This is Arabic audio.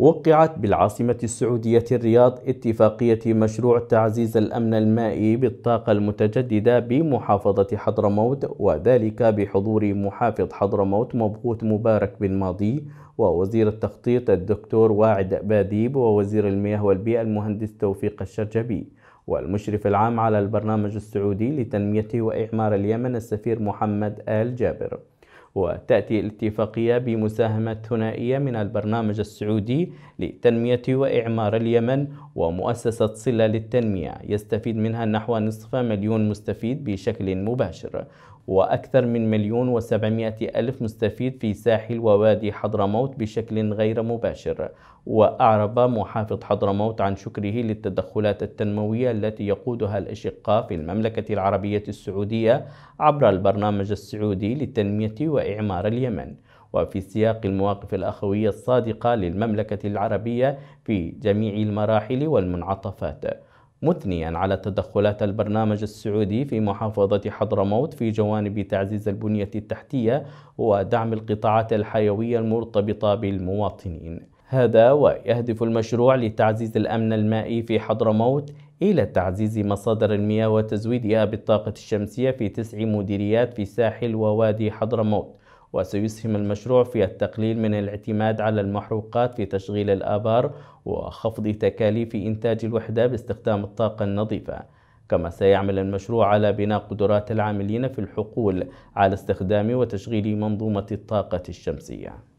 وقعت بالعاصمة السعودية الرياض اتفاقية مشروع تعزيز الأمن المائي بالطاقة المتجددة بمحافظة حضرموت وذلك بحضور محافظ حضرموت مبغوث مبارك بن ماضي ووزير التخطيط الدكتور واعد باديب ووزير المياه والبيئة المهندس توفيق الشرجبي. والمشرف العام على البرنامج السعودي لتنمية وإعمار اليمن السفير محمد آل جابر. وتأتي الاتفاقية بمساهمة ثنائية من البرنامج السعودي لتنمية وإعمار اليمن ومؤسسة صلة للتنمية يستفيد منها نحو نصف مليون مستفيد بشكل مباشر. وأكثر من مليون وسبعمائة ألف مستفيد في ساحل ووادي حضرموت بشكل غير مباشر. وأعرب محافظ حضرموت عن شكره للتدخلات التنموية التي يقودها الأشقاء في المملكة العربية السعودية عبر البرنامج السعودي لتنمية وإعمار اليمن. وفي سياق المواقف الأخوية الصادقة للمملكة العربية في جميع المراحل والمنعطفات. مثنيا على تدخلات البرنامج السعودي في محافظة حضرموت في جوانب تعزيز البنية التحتية ودعم القطاعات الحيوية المرتبطة بالمواطنين. هذا ويهدف المشروع لتعزيز الأمن المائي في حضرموت إلى تعزيز مصادر المياه وتزويدها بالطاقة الشمسية في تسع مديريات في ساحل ووادي حضرموت. وسيسهم المشروع في التقليل من الاعتماد على المحروقات في تشغيل الآبار وخفض تكاليف إنتاج الوحدة باستخدام الطاقة النظيفة. كما سيعمل المشروع على بناء قدرات العاملين في الحقول على استخدام وتشغيل منظومة الطاقة الشمسية.